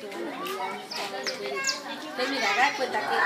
Entonces, pues mira, da cuenta que